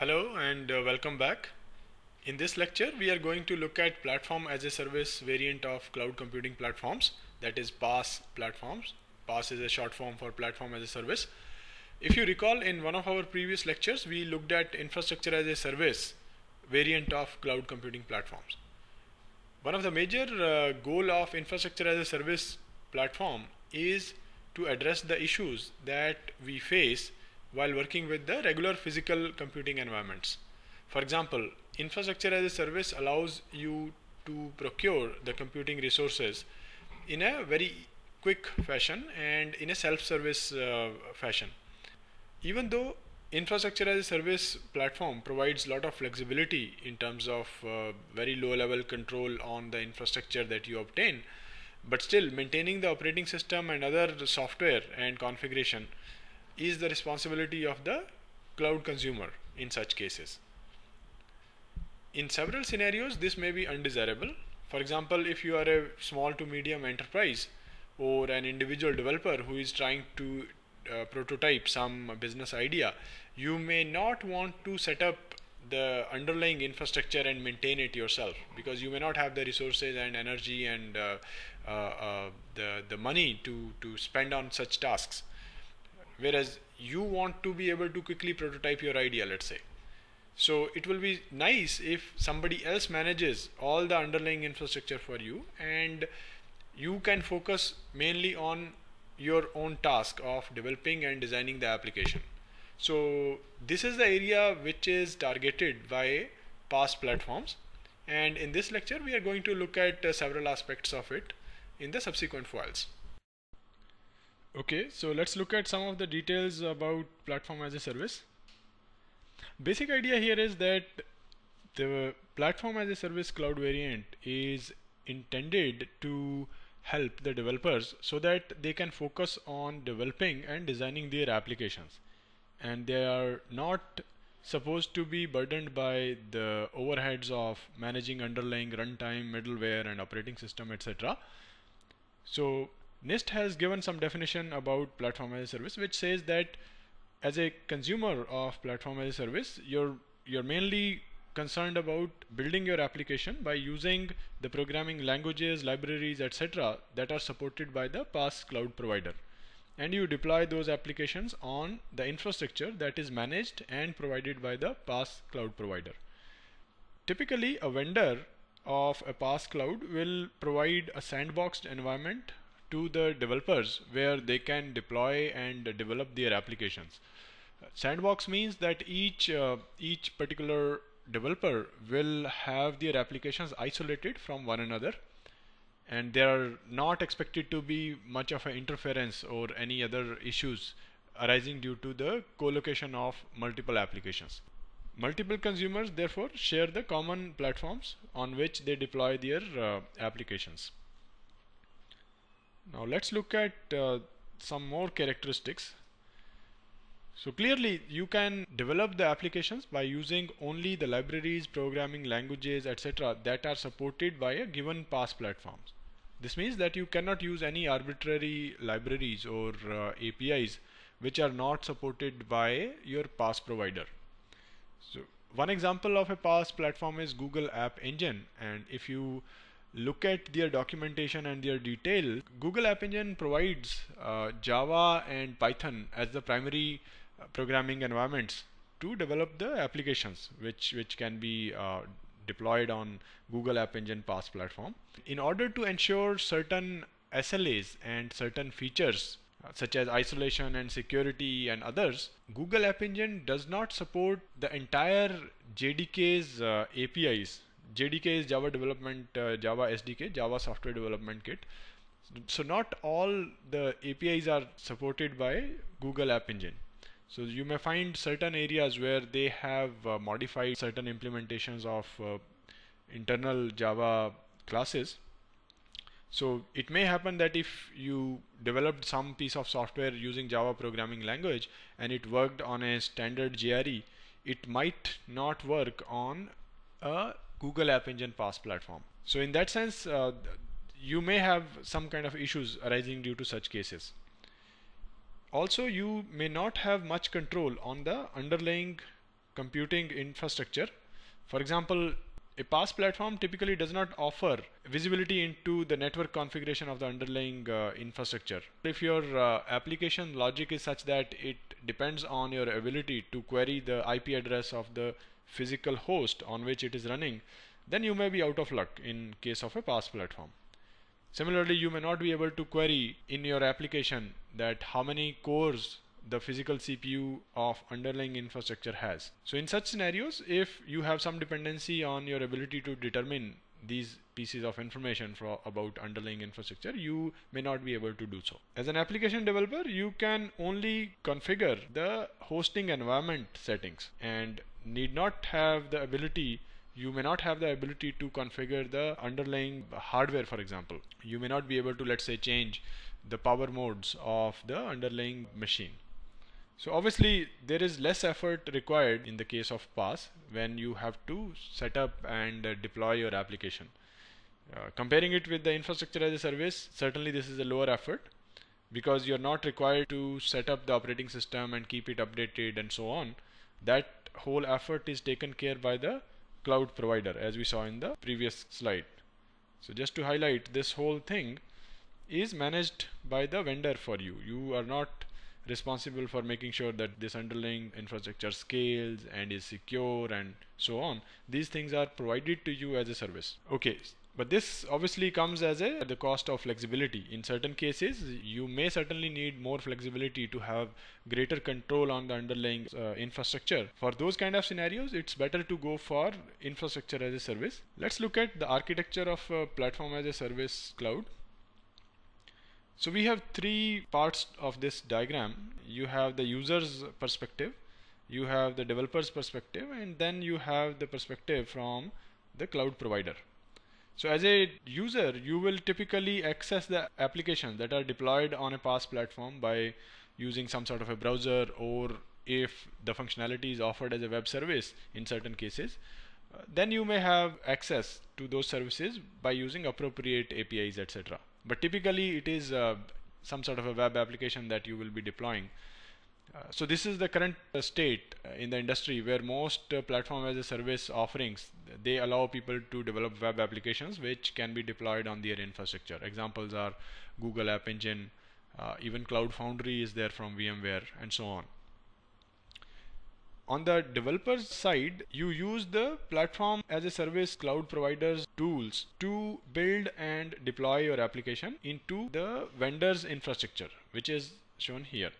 Hello and uh, welcome back. In this lecture, we are going to look at platform as a service variant of cloud computing platforms, that is PaaS platforms. PaaS is a short form for platform as a service. If you recall, in one of our previous lectures, we looked at infrastructure as a service variant of cloud computing platforms. One of the major uh, goal of infrastructure as a service platform is to address the issues that we face while working with the regular physical computing environments. For example, infrastructure as a service allows you to procure the computing resources in a very quick fashion and in a self-service uh, fashion. Even though infrastructure as a service platform provides a lot of flexibility in terms of uh, very low level control on the infrastructure that you obtain, but still maintaining the operating system and other software and configuration is the responsibility of the cloud consumer in such cases. In several scenarios, this may be undesirable. For example, if you are a small to medium enterprise or an individual developer who is trying to uh, prototype some business idea, you may not want to set up the underlying infrastructure and maintain it yourself because you may not have the resources and energy and uh, uh, uh the the money to to spend on such tasks whereas you want to be able to quickly prototype your idea let's say. So it will be nice if somebody else manages all the underlying infrastructure for you and you can focus mainly on your own task of developing and designing the application. So this is the area which is targeted by PaaS platforms. And in this lecture we are going to look at uh, several aspects of it in the subsequent files Okay, so let's look at some of the details about platform as a service. Basic idea here is that the platform as a service cloud variant is intended to help the developers so that they can focus on developing and designing their applications and they are not supposed to be burdened by the overheads of managing underlying runtime middleware and operating system etc so NIST has given some definition about platform as a service, which says that as a consumer of platform as a service, you're you're mainly concerned about building your application by using the programming languages, libraries, etc. that are supported by the PaaS cloud provider. And you deploy those applications on the infrastructure that is managed and provided by the PaaS cloud provider. Typically, a vendor of a PaaS cloud will provide a sandboxed environment to the developers where they can deploy and develop their applications. Sandbox means that each uh, each particular developer will have their applications isolated from one another and they are not expected to be much of an interference or any other issues arising due to the co-location of multiple applications. Multiple consumers therefore share the common platforms on which they deploy their uh, applications. Now let's look at uh, some more characteristics. So clearly you can develop the applications by using only the libraries, programming languages, etc. that are supported by a given PaaS platform. This means that you cannot use any arbitrary libraries or uh, APIs which are not supported by your PaaS provider. So one example of a PaaS platform is Google App Engine and if you look at their documentation and their detail, Google App Engine provides uh, Java and Python as the primary uh, programming environments to develop the applications which which can be uh, deployed on Google App Engine PaaS platform. In order to ensure certain SLAs and certain features uh, such as isolation and security and others, Google App Engine does not support the entire JDK's uh, APIs JDK is Java Development, uh, Java SDK, Java Software Development Kit. So not all the APIs are supported by Google App Engine. So you may find certain areas where they have uh, modified certain implementations of uh, internal Java classes. So it may happen that if you developed some piece of software using Java programming language and it worked on a standard JRE, it might not work on a Google App Engine PaaS platform. So in that sense, uh, you may have some kind of issues arising due to such cases. Also, you may not have much control on the underlying computing infrastructure. For example, a PaaS platform typically does not offer visibility into the network configuration of the underlying uh, infrastructure. If your uh, application logic is such that it depends on your ability to query the IP address of the physical host on which it is running, then you may be out of luck in case of a PaaS platform. Similarly, you may not be able to query in your application that how many cores the physical CPU of underlying infrastructure has. So in such scenarios, if you have some dependency on your ability to determine these pieces of information for about underlying infrastructure you may not be able to do so as an application developer you can only configure the hosting environment settings and need not have the ability you may not have the ability to configure the underlying hardware for example you may not be able to let's say change the power modes of the underlying machine so obviously there is less effort required in the case of PaaS when you have to set up and uh, deploy your application. Uh, comparing it with the infrastructure as a service, certainly this is a lower effort because you're not required to set up the operating system and keep it updated and so on. That whole effort is taken care by the cloud provider as we saw in the previous slide. So just to highlight this whole thing is managed by the vendor for you. You are not responsible for making sure that this underlying infrastructure scales and is secure and so on these things are provided to you as a service okay but this obviously comes as a the cost of flexibility in certain cases you may certainly need more flexibility to have greater control on the underlying uh, infrastructure for those kind of scenarios it's better to go for infrastructure as a service let's look at the architecture of a platform as a service cloud so we have three parts of this diagram. You have the user's perspective, you have the developer's perspective, and then you have the perspective from the cloud provider. So as a user, you will typically access the applications that are deployed on a PaaS platform by using some sort of a browser or if the functionality is offered as a web service in certain cases, uh, then you may have access to those services by using appropriate APIs, etc but typically it is uh, some sort of a web application that you will be deploying uh, so this is the current uh, state uh, in the industry where most uh, platform as a service offerings they allow people to develop web applications which can be deployed on their infrastructure examples are google app engine uh, even cloud foundry is there from vmware and so on on the developer side, you use the platform as a service cloud providers tools to build and deploy your application into the vendor's infrastructure, which is shown here.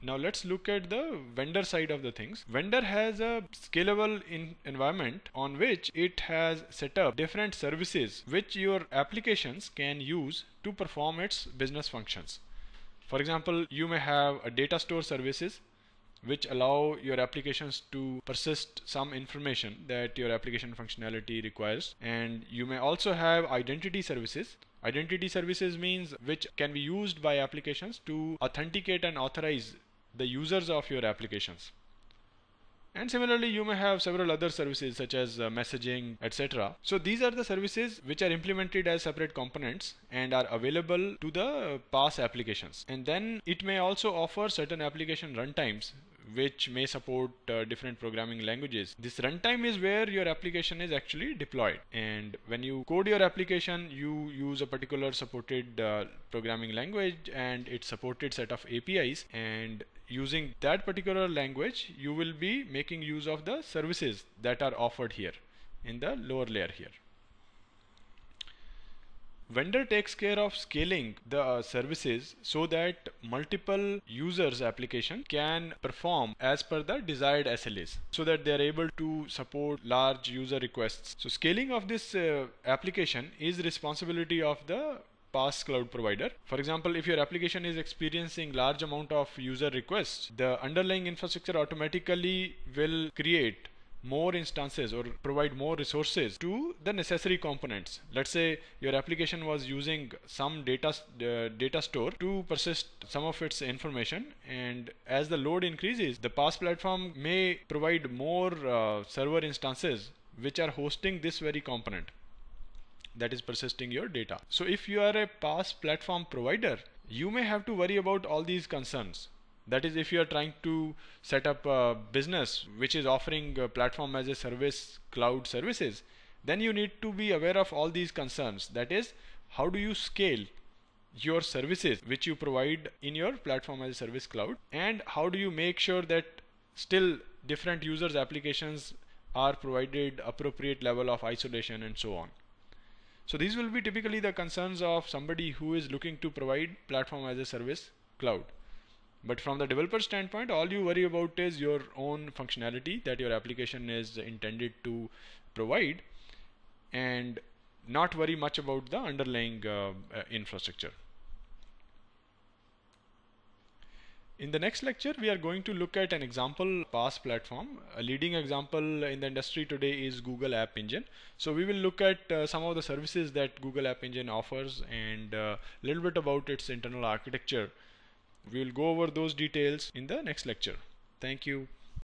Now let's look at the vendor side of the things. Vendor has a scalable environment on which it has set up different services which your applications can use to perform its business functions. For example, you may have a data store services which allow your applications to persist some information that your application functionality requires and you may also have identity services identity services means which can be used by applications to authenticate and authorize the users of your applications. And similarly you may have several other services such as uh, messaging etc so these are the services which are implemented as separate components and are available to the PaaS applications. And then it may also offer certain application runtimes which may support uh, different programming languages. This runtime is where your application is actually deployed. And when you code your application, you use a particular supported uh, programming language and its supported set of APIs. And using that particular language, you will be making use of the services that are offered here in the lower layer here vendor takes care of scaling the uh, services so that multiple users application can perform as per the desired SLAs so that they are able to support large user requests so scaling of this uh, application is responsibility of the PaaS cloud provider. For example, if your application is experiencing large amount of user requests, the underlying infrastructure automatically will create more instances or provide more resources to the necessary components. Let's say your application was using some data uh, data store to persist some of its information and as the load increases the PaaS platform may provide more uh, server instances which are hosting this very component that is persisting your data. So if you are a PaaS platform provider you may have to worry about all these concerns That is, if you are trying to set up a business which is offering platform as a service cloud services, then you need to be aware of all these concerns. That is, how do you scale your services which you provide in your platform as a service cloud? And how do you make sure that still different users applications are provided appropriate level of isolation and so on? So these will be typically the concerns of somebody who is looking to provide platform as a service cloud but from the developer standpoint all you worry about is your own functionality that your application is intended to provide and not worry much about the underlying uh, uh, infrastructure. In the next lecture, we are going to look at an example PaaS platform. A leading example in the industry today is Google App Engine. So we will look at uh, some of the services that Google App Engine offers and a uh, little bit about its internal architecture. We will go over those details in the next lecture. Thank you.